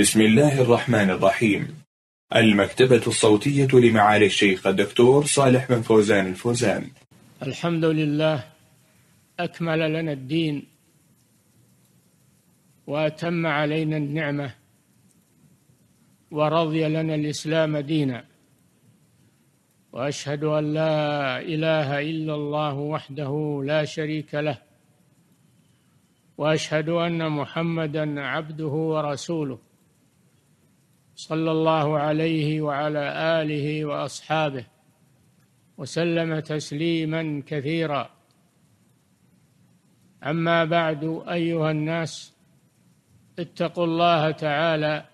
بسم الله الرحمن الرحيم. المكتبة الصوتية لمعالي الشيخ الدكتور صالح بن فوزان الفوزان. الحمد لله أكمل لنا الدين وأتم علينا النعمة ورضي لنا الإسلام دينا. وأشهد أن لا إله إلا الله وحده لا شريك له وأشهد أن محمدا عبده ورسوله. صلى الله عليه وعلى آله وأصحابه وسلم تسليما كثيرا. أما بعد أيها الناس اتقوا الله تعالى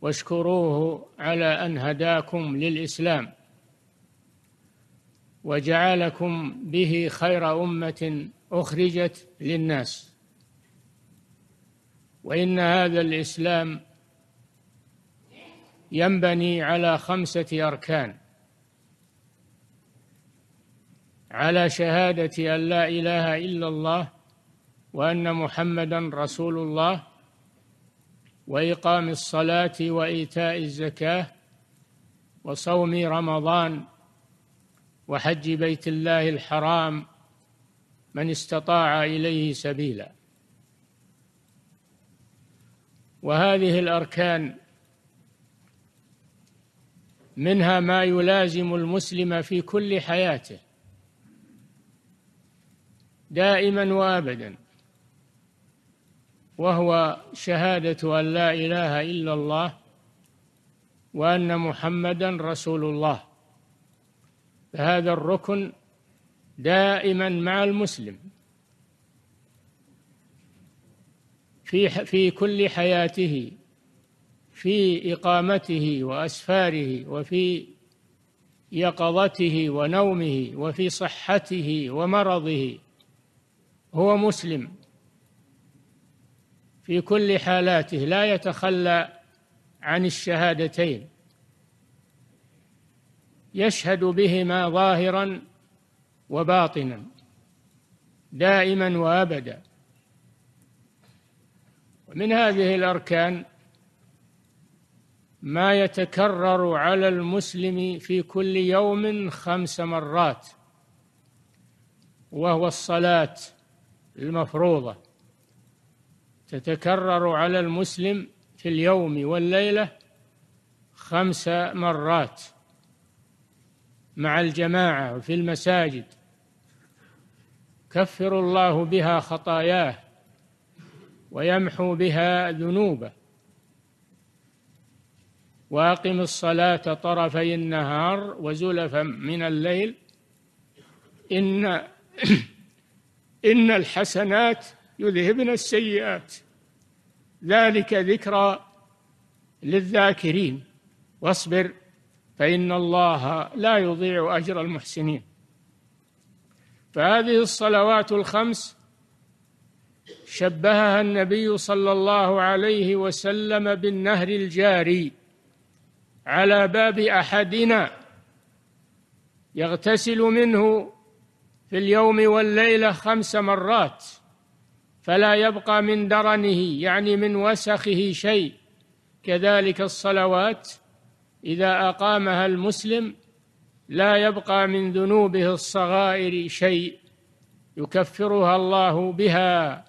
واشكروه على أن هداكم للإسلام وجعلكم به خير أمة أخرجت للناس. وإن هذا الإسلام ينبني على خمسة أركان. على شهادة أن لا إله إلا الله وأن محمدا رسول الله وإقام الصلاة وإيتاء الزكاة وصوم رمضان وحج بيت الله الحرام من استطاع إليه سبيلا. وهذه الأركان منها ما يلازم المسلم في كل حياته. دائما وابدا. وهو شهادة أن لا إله إلا الله وأن محمدا رسول الله. فهذا الركن دائما مع المسلم. في في كل حياته في إقامته وأسفاره وفي يقظته ونومه وفي صحته ومرضه هو مسلم. في كل حالاته لا يتخلى عن الشهادتين. يشهد بهما ظاهرا وباطنا دائما وابدا. ومن هذه الأركان ما يتكرر على المسلم في كل يوم خمس مرات وهو الصلاة المفروضة. تتكرر على المسلم في اليوم والليلة خمس مرات مع الجماعة في المساجد. كفر الله بها خطاياه ويمحو بها ذنوبه. واقم الصلاة طرفي النهار وزلفا من الليل. إن إن الحسنات يذهبن السيئات. ذلك ذكرى للذاكرين. واصبر فإن الله لا يضيع أجر المحسنين. فهذه الصلوات الخمس شبهها النبي صلى الله عليه وسلم بالنهر الجاري. على باب أحدنا يغتسل منه في اليوم والليلة خمس مرات فلا يبقى من درنه يعني من وسخه شيء. كذلك الصلوات إذا أقامها المسلم لا يبقى من ذنوبه الصغائر شيء يكفرها الله بها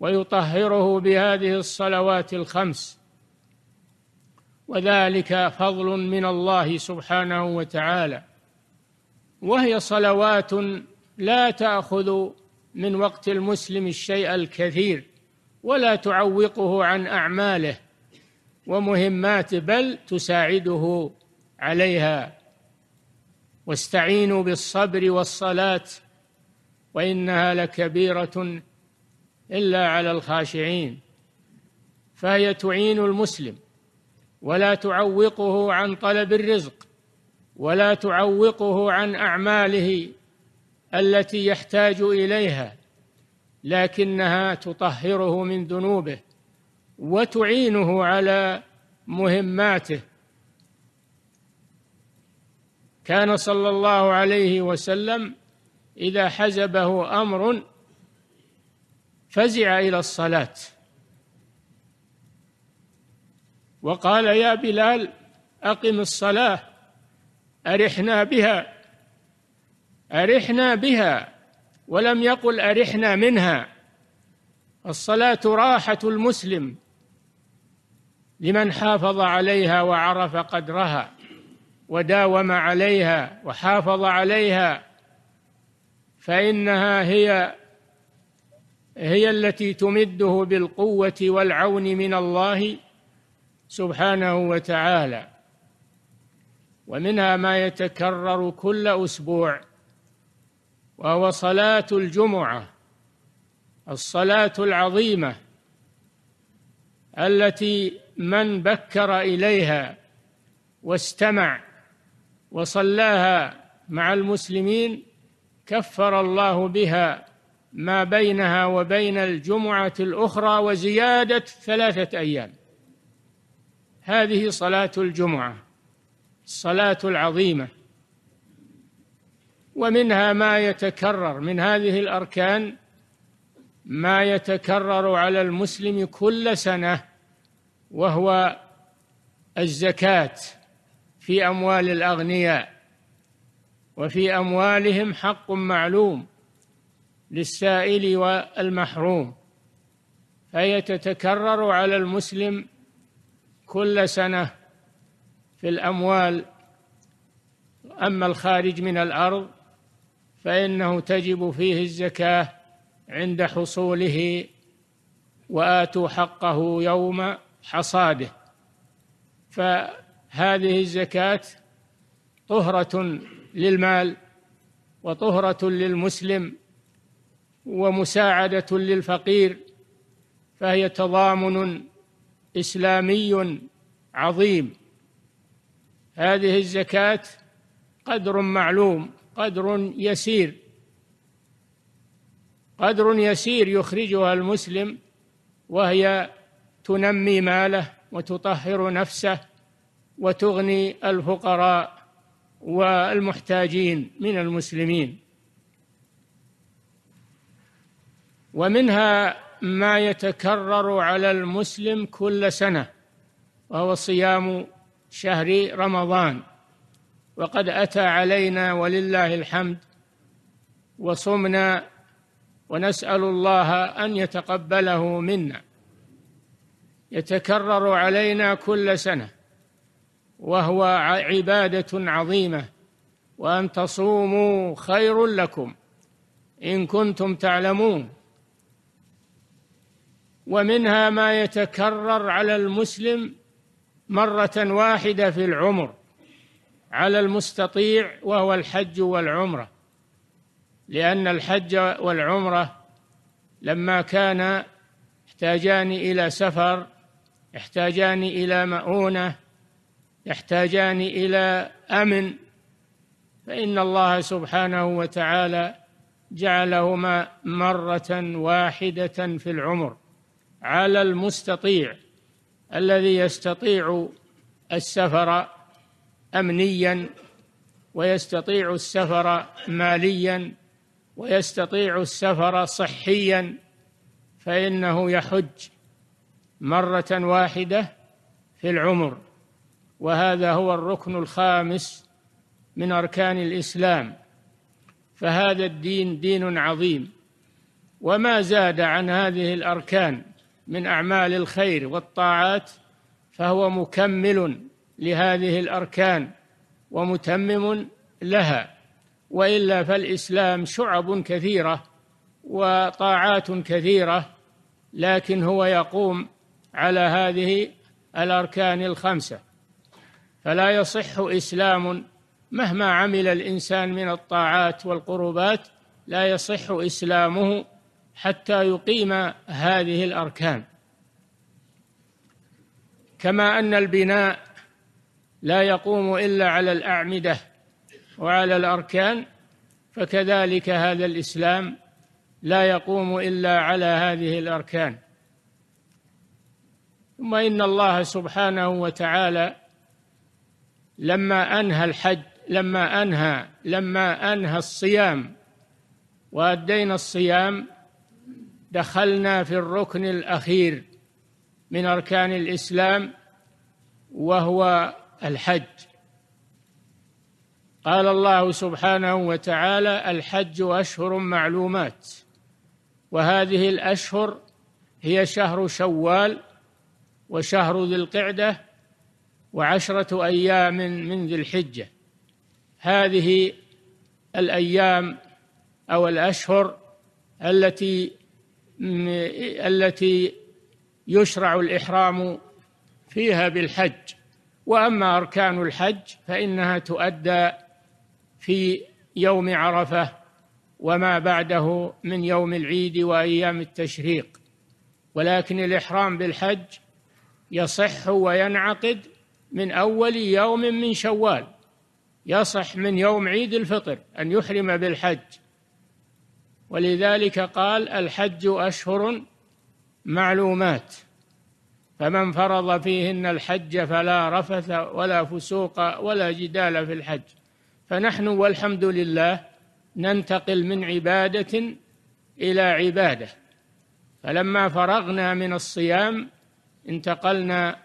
ويطهره بهذه الصلوات الخمس. وذلك فضل من الله سبحانه وتعالى. وهي صلوات لا تأخذ من وقت المسلم الشيء الكثير ولا تعوقه عن أعماله ومهماته بل تساعده عليها. واستعينوا بالصبر والصلاة وإنها لكبيرة إلا على الخاشعين فهي تعين المسلم. ولا تعوقه عن طلب الرزق ولا تعوقه عن أعماله التي يحتاج إليها لكنها تطهره من ذنوبه وتعينه على مهماته. كان صلى الله عليه وسلم إذا حزبه أمر فزع إلى الصلاة. وقال يا بلال أقم الصلاة. أرحنا بها. أرحنا بها. ولم يقل أرحنا منها. الصلاة راحة المسلم لمن حافظ عليها وعرف قدرها وداوم عليها وحافظ عليها. فإنها هي هي التي تمده بالقوة والعون من الله سبحانه وتعالى. ومنها ما يتكرر كل أسبوع وهو صلاة الجمعة الصلاة العظيمة التي من بكر إليها واستمع وصلاها مع المسلمين كفر الله بها ما بينها وبين الجمعة الأخرى وزيادة ثلاثة أيام. هذه صلاة الجمعة الصلاة العظيمة. ومنها ما يتكرر من هذه الأركان ما يتكرر على المسلم كل سنة وهو الزكاة في أموال الأغنياء وفي أموالهم حق معلوم للسائل والمحروم. فهي تتكرر على المسلم كل سنة في الأموال أما الخارج من الأرض فإنه تجب فيه الزكاة عند حصوله وآتوا حقه يوم حصاده. فهذه الزكاة طهرة للمال وطهرة للمسلم ومساعدة للفقير فهي تضامن إسلامي عظيم. هذه الزكاة قدر معلوم قدر يسير. قدر يسير يخرجها المسلم وهي تنمي ماله وتطهر نفسه وتغني الفقراء والمحتاجين من المسلمين. ومنها ما يتكرر على المسلم كل سنة وهو صيام شهر رمضان. وقد أتى علينا ولله الحمد وصمنا ونسأل الله أن يتقبله منا. يتكرر علينا كل سنة وهو عبادة عظيمة وأن تصوموا خير لكم إن كنتم تعلمون. ومنها ما يتكرر على المسلم مرة واحدة في العمر على المستطيع وهو الحج والعمرة. لأن الحج والعمرة لما كان يحتاجان إلى سفر يحتاجان إلى مؤونة يحتاجان إلى أمن فإن الله سبحانه وتعالى جعلهما مرة واحدة في العمر. على المستطيع الذي يستطيع السفر امنيا ويستطيع السفر ماليا ويستطيع السفر صحيا فإنه يحج مرة واحدة في العمر. وهذا هو الركن الخامس من أركان الإسلام. فهذا الدين دين عظيم. وما زاد عن هذه الأركان من أعمال الخير والطاعات فهو مكمل لهذه الأركان ومتمم لها. وإلا فالإسلام شعب كثيرة وطاعات كثيرة لكن هو يقوم على هذه الأركان الخمسة. فلا يصح إسلام مهما عمل الإنسان من الطاعات والقربات لا يصح إسلامه حتى يقيم هذه الأركان. كما أن البناء لا يقوم إلا على الأعمدة وعلى الأركان فكذلك هذا الإسلام لا يقوم إلا على هذه الأركان. ثم إن الله سبحانه وتعالى لما أنهى الحج لما أنهى لما أنهى الصيام وأدينا الصيام دخلنا في الركن الأخير من أركان الإسلام وهو الحج. قال الله سبحانه وتعالى الحج أشهر معلومات وهذه الأشهر هي شهر شوال وشهر ذي القعدة وعشرة أيام من ذي الحجة. هذه الأيام أو الأشهر التي التي يشرع الإحرام فيها بالحج وأما أركان الحج فإنها تؤدى في يوم عرفة وما بعده من يوم العيد وأيام التشريق. ولكن الإحرام بالحج يصح وينعقد من أول يوم من شوال يصح من يوم عيد الفطر أن يحرم بالحج. ولذلك قال الحج أشهر معلومات فمن فرض فيهن الحج فلا رفث ولا فسوق ولا جدال في الحج. فنحن والحمد لله ننتقل من عبادة إلى عبادة. فلما فرغنا من الصيام انتقلنا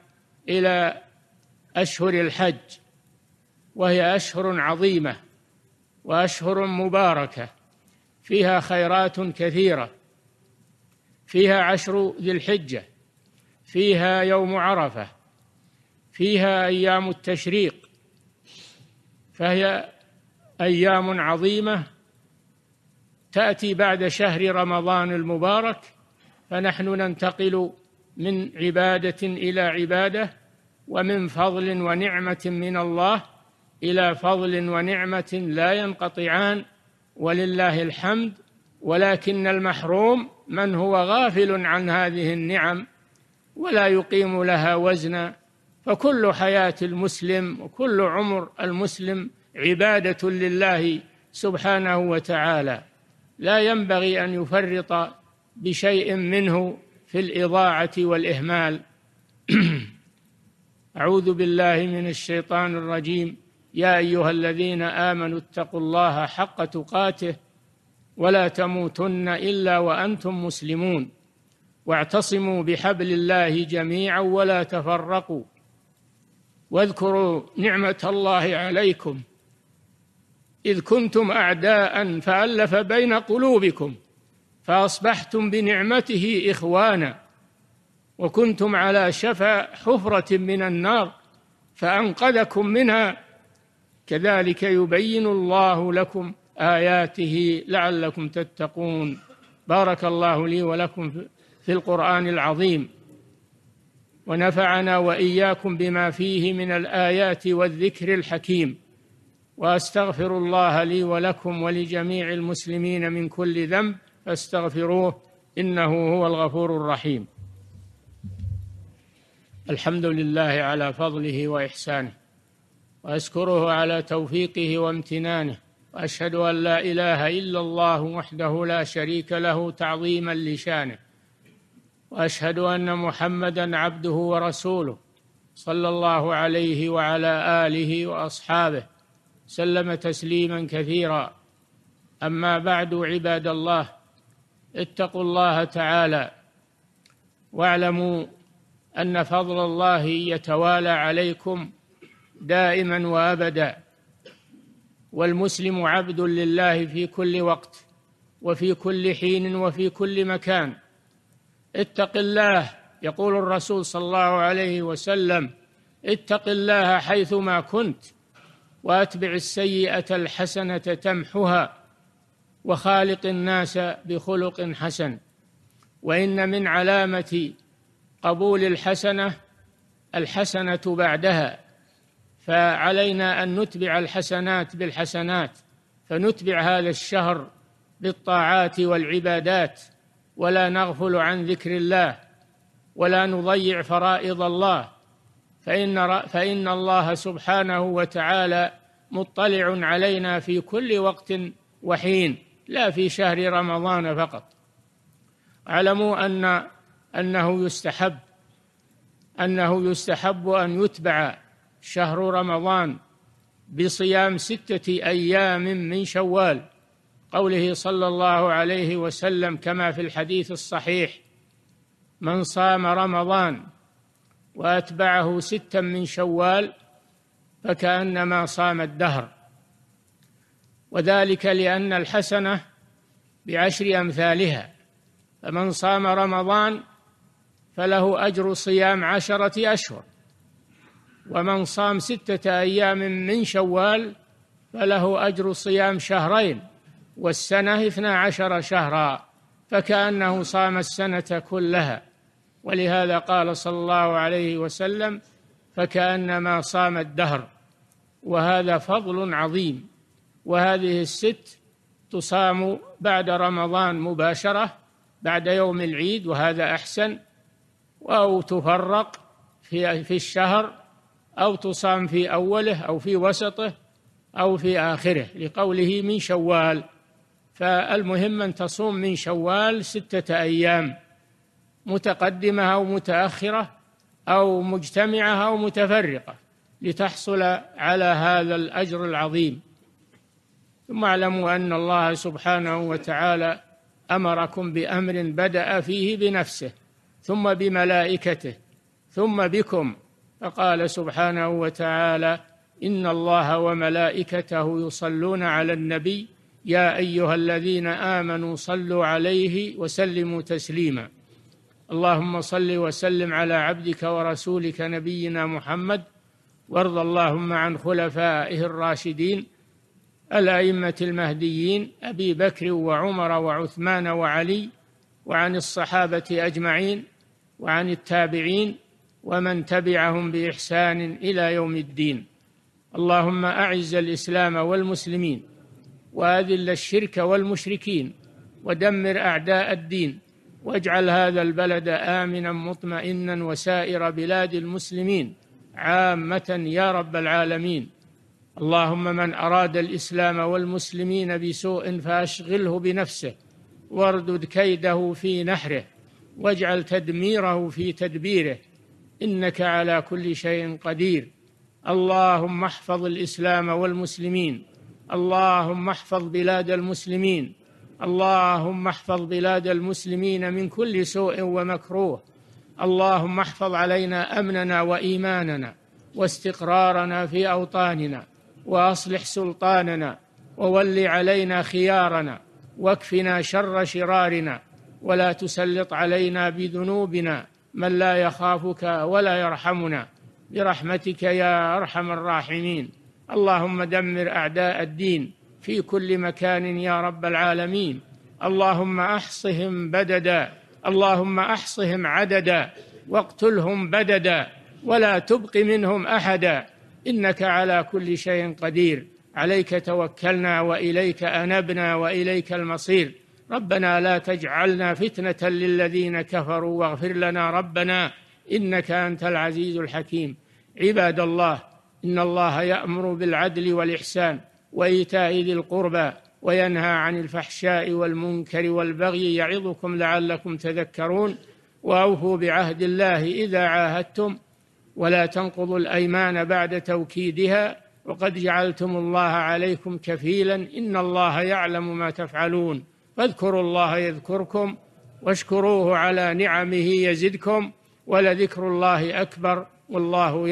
إلى أشهر الحج وهي أشهر عظيمة وأشهر مباركة. فيها خيرات كثيرة. فيها عشر ذي الحجة. فيها يوم عرفة. فيها أيام التشريق. فهي أيام عظيمة. تأتي بعد شهر رمضان المبارك. فنحن ننتقل من عبادة إلى عبادة ومن فضل ونعمة من الله إلى فضل ونعمة لا ينقطعان. ولله الحمد ولكن المحروم من هو غافل عن هذه النعم ولا يقيم لها وزنا فكل حياة المسلم وكل عمر المسلم عبادة لله سبحانه وتعالى. لا ينبغي أن يفرط بشيء منه في الإضاعة والإهمال. أعوذ بالله من الشيطان الرجيم. يا أيها الذين آمنوا اتقوا الله حق تقاته ولا تموتن إلا وأنتم مسلمون واعتصموا بحبل الله جميعا ولا تفرقوا واذكروا نعمة الله عليكم إذ كنتم أعداء فألف بين قلوبكم فأصبحتم بنعمته إخوانا وكنتم على شفا حفرة من النار فأنقذكم منها كذلك يبين الله لكم آياته لعلكم تتقون. بارك الله لي ولكم في القرآن العظيم. ونفعنا وإياكم بما فيه من الآيات والذكر الحكيم. وأستغفر الله لي ولكم ولجميع المسلمين من كل ذنب فاستغفروه إنه هو الغفور الرحيم. الحمد لله على فضله وإحسانه. وأشكره على توفيقه وامتنانه وأشهد أن لا إله إلا الله وحده لا شريك له تعظيما لشانه وأشهد أن محمدا عبده ورسوله صلى الله عليه وعلى آله وأصحابه سلم تسليما كثيرا. أما بعد عباد الله اتقوا الله تعالى واعلموا أن فضل الله يتوالى عليكم دائما وأبدا. والمسلم عبد لله في كل وقت وفي كل حين وفي كل مكان. اتق الله يقول الرسول صلى الله عليه وسلم. اتق الله حيثما كنت وأتبع السيئة الحسنة تمحها وخالق الناس بخلق حسن. وإن من علامة قبول الحسنة الحسنة بعدها. فعلينا أن نتبع الحسنات بالحسنات فنتبع هذا الشهر بالطاعات والعبادات ولا نغفل عن ذكر الله ولا نضيع فرائض الله. فإن فإن الله سبحانه وتعالى مطلع علينا في كل وقت وحين لا في شهر رمضان فقط. اعلموا ان أنه يستحب أنه يستحب أن يتبع شهر رمضان بصيام ستة أيام من شوال قوله صلى الله عليه وسلم كما في الحديث الصحيح من صام رمضان وأتبعه ستا من شوال فكأنما صام الدهر. وذلك لأن الحسنة بعشر أمثالها فمن صام رمضان فله أجر صيام عشرة أشهر. ومن صام ستة أيام من شوال فله أجر صيام شهرين والسنة اثنا عشر شهرا فكأنه صام السنة كلها. ولهذا قال صلى الله عليه وسلم فكأنما صام الدهر. وهذا فضل عظيم. وهذه الست تصام بعد رمضان مباشرة بعد يوم العيد وهذا أحسن. أو تفرق في في الشهر أو تصام في أوله أو في وسطه أو في آخره لقوله من شوال. فالمهم أن تصوم من شوال ستة أيام متقدمة أو متأخرة أو مجتمعة أو متفرقة لتحصل على هذا الأجر العظيم. ثم اعلموا أن الله سبحانه وتعالى أمركم بأمر بدأ فيه بنفسه ثم بملائكته ثم بكم. فقال سبحانه وتعالى إن الله وملائكته يصلون على النبي يا أيها الذين آمنوا صلوا عليه وسلموا تسليما. اللهم صل وسلم على عبدك ورسولك نبينا محمد. وارض اللهم عن خلفائه الراشدين الأئمة المهديين أبي بكر وعمر وعثمان وعلي وعن الصحابة أجمعين وعن التابعين ومن تبعهم بإحسان إلى يوم الدين. اللهم أعز الإسلام والمسلمين وأذل الشرك والمشركين ودمر أعداء الدين واجعل هذا البلد آمنا مطمئنا وسائر بلاد المسلمين عامة يا رب العالمين. اللهم من أراد الإسلام والمسلمين بسوء فأشغله بنفسه واردد كيده في نحره واجعل تدميره في تدبيره إنك على كل شيء قدير. اللهم احفظ الإسلام والمسلمين. اللهم احفظ بلاد المسلمين. اللهم احفظ بلاد المسلمين من كل سوء ومكروه. اللهم احفظ علينا أمننا وإيماننا واستقرارنا في أوطاننا وأصلح سلطاننا وول علينا خيارنا واكفنا شر شرارنا ولا تسلط علينا بذنوبنا من لا يخافك ولا يرحمنا. برحمتك يا أرحم الراحمين. اللهم دمر أعداء الدين في كل مكان يا رب العالمين. اللهم أحصهم بددا. اللهم أحصهم عددا. واقتلهم بددا. ولا تبق منهم أحدا. إنك على كل شيء قدير. عليك توكلنا وإليك أنبنا وإليك المصير. ربنا لا تجعلنا فتنة للذين كفروا واغفر لنا ربنا إنك أنت العزيز الحكيم. عباد الله إن الله يأمر بالعدل والإحسان وإيتاء ذي القربى وينهى عن الفحشاء والمنكر والبغي يعظكم لعلكم تذكرون. وأوفوا بعهد الله إذا عاهدتم. ولا تنقضوا الأيمان بعد توكيدها. وقد جعلتم الله عليكم كفيلا. إن الله يعلم ما تفعلون. فاذكروا الله يذكركم واشكروه على نعمه يزدكم ولذكر الله أكبر والله